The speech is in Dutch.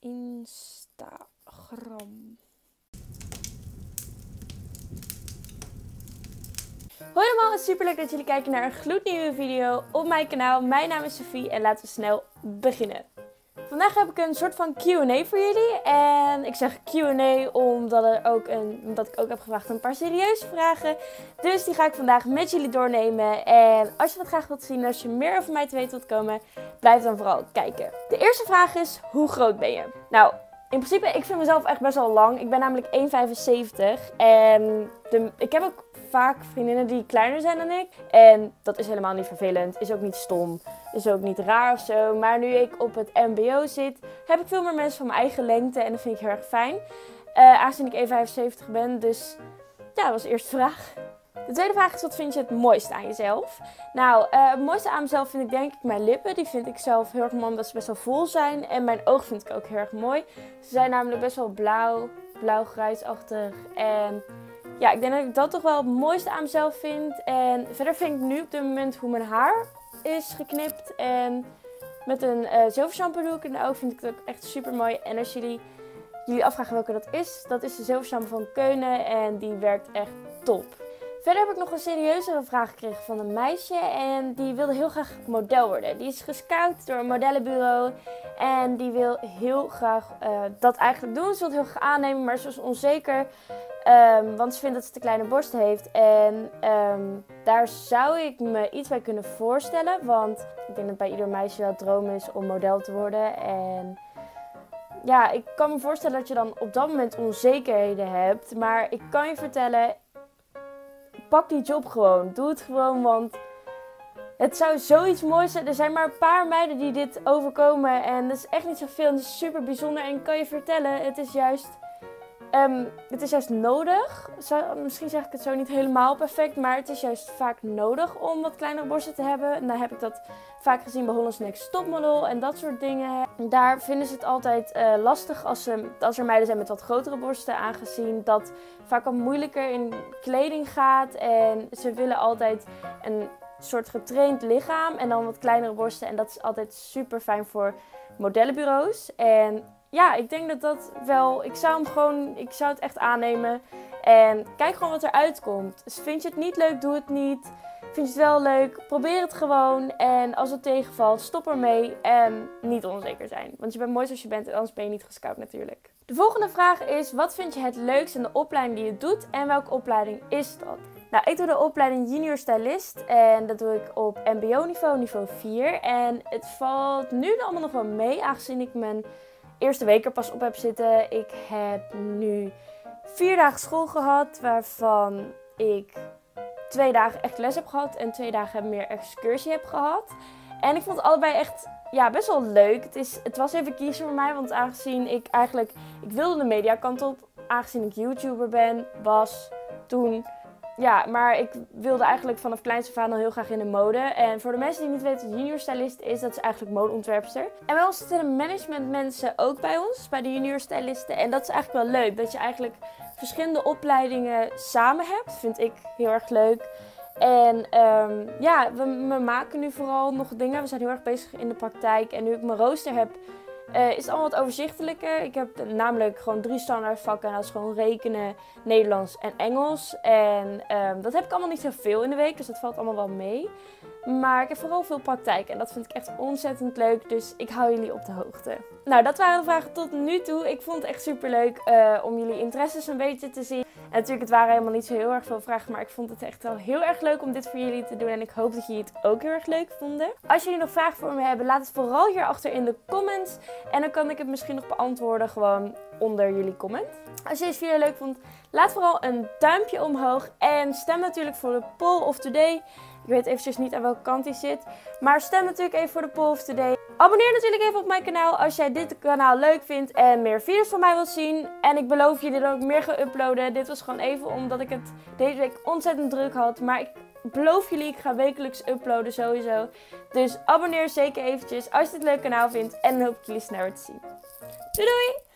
Instagram. Hoi allemaal, super leuk dat jullie kijken naar een gloednieuwe video op mijn kanaal. Mijn naam is Sophie en laten we snel beginnen. Vandaag heb ik een soort van Q&A voor jullie. En ik zeg Q&A omdat, omdat ik ook heb gevraagd een paar serieuze vragen. Dus die ga ik vandaag met jullie doornemen. En als je wat graag wilt zien, als je meer over mij te weten wilt komen, blijf dan vooral kijken. De eerste vraag is, hoe groot ben je? Nou, in principe, ik vind mezelf echt best wel lang. Ik ben namelijk 1,75. En de, ik heb ook vaak vriendinnen die kleiner zijn dan ik. En dat is helemaal niet vervelend. Is ook niet stom. Is ook niet raar of zo. Maar nu ik op het MBO zit, heb ik veel meer mensen van mijn eigen lengte. En dat vind ik heel erg fijn. Uh, aangezien ik 1,75 ben. Dus ja, dat was de eerste vraag. De tweede vraag is: wat vind je het mooiste aan jezelf? Nou, uh, het mooiste aan mezelf vind ik denk ik mijn lippen. Die vind ik zelf heel erg mooi omdat ze best wel vol zijn. En mijn ogen vind ik ook heel erg mooi. Ze zijn namelijk best wel blauw, blauw-grijsachtig. En ja, ik denk dat ik dat toch wel het mooiste aan mezelf vind. En verder vind ik nu op dit moment hoe mijn haar is geknipt. En met een uh, zilvershampoo doe ik in de oog. Vind ik het ook echt super mooi. En als jullie jullie afvragen welke dat is, dat is de zilvershampoo van Keunen. En die werkt echt top. Verder heb ik nog een serieuzere vraag gekregen van een meisje. En die wilde heel graag model worden. Die is gescout door een modellenbureau. En die wil heel graag uh, dat eigenlijk doen. Ze wil heel graag aannemen, maar ze is onzeker. Um, want ze vindt dat ze te kleine borst heeft. En um, daar zou ik me iets bij kunnen voorstellen. Want ik denk dat bij ieder meisje wel het droom is om model te worden. En ja, ik kan me voorstellen dat je dan op dat moment onzekerheden hebt. Maar ik kan je vertellen, pak die job gewoon. Doe het gewoon, want het zou zoiets moois zijn. Er zijn maar een paar meiden die dit overkomen. En dat is echt niet zoveel. Het is super bijzonder. En ik kan je vertellen, het is juist Um, het is juist nodig. misschien zeg ik het zo niet helemaal perfect, maar het is juist vaak nodig om wat kleinere borsten te hebben. En dan heb ik dat vaak gezien bij Holland's Next Topmodel en dat soort dingen. Daar vinden ze het altijd uh, lastig als, ze, als er meiden zijn met wat grotere borsten, aangezien dat vaak wat moeilijker in kleding gaat. En ze willen altijd een soort getraind lichaam en dan wat kleinere borsten. En dat is altijd super fijn voor modellenbureaus. En ja, ik denk dat dat wel. Ik zou hem gewoon. Ik zou het echt aannemen. En kijk gewoon wat eruit komt. Dus vind je het niet leuk, doe het niet. Vind je het wel leuk, probeer het gewoon. En als het tegenvalt, stop ermee. En niet onzeker zijn. Want je bent mooi zoals je bent en anders ben je niet gescout natuurlijk. De volgende vraag is: wat vind je het leukst in de opleiding die je doet? En welke opleiding is dat? Nou, ik doe de opleiding junior stylist en dat doe ik op mbo-niveau, niveau 4. En het valt nu allemaal nog wel mee, aangezien ik mijn eerste week er pas op heb zitten. Ik heb nu vier dagen school gehad, waarvan ik twee dagen echt les heb gehad en twee dagen meer excursie heb gehad. En ik vond het allebei echt ja, best wel leuk. Het, is, het was even kiezen voor mij, want aangezien ik eigenlijk... Ik wilde de mediakant op, aangezien ik YouTuber ben, was toen ja, maar ik wilde eigenlijk vanaf kleins af al heel graag in de mode. En voor de mensen die niet weten wat junior stylist is, dat is eigenlijk modeontwerpster. En wel zitten management mensen ook bij ons, bij de junior stylisten. En dat is eigenlijk wel leuk, dat je eigenlijk verschillende opleidingen samen hebt. Vind ik heel erg leuk. En um, ja, we, maken nu vooral nog dingen. We zijn heel erg bezig in de praktijk. En nu ik mijn rooster heb, uh, is allemaal wat overzichtelijker. Ik heb namelijk gewoon drie standaard vakken. En dat is gewoon rekenen, Nederlands en Engels. En um, dat heb ik allemaal niet zoveel in de week, dus dat valt allemaal wel mee. Maar ik heb vooral veel praktijk en dat vind ik echt ontzettend leuk. Dus ik hou jullie op de hoogte. Nou, dat waren de vragen tot nu toe. Ik vond het echt super leuk uh, om jullie interesses een beetje te zien. En natuurlijk, het waren helemaal niet zo heel erg veel vragen. Maar ik vond het echt wel heel erg leuk om dit voor jullie te doen. En ik hoop dat jullie het ook heel erg leuk vonden. Als jullie nog vragen voor me hebben, laat het vooral hierachter in de comments. En dan kan ik het misschien nog beantwoorden gewoon onder jullie comment. Als je deze video leuk vond, laat vooral een duimpje omhoog. En stem natuurlijk voor de poll of today. Ik weet eventjes niet aan welke kant die zit. Maar stem natuurlijk even voor de poll of today. Abonneer natuurlijk even op mijn kanaal als jij dit kanaal leuk vindt en meer video's van mij wilt zien. En ik beloof je dit ook meer gaan uploaden. Dit was gewoon even omdat ik het deze week ontzettend druk had. Maar ik beloof jullie, ik ga wekelijks uploaden sowieso. Dus abonneer zeker eventjes als je dit leuk kanaal vindt. En dan hoop ik jullie snel te zien. Doei doei!